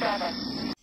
seven.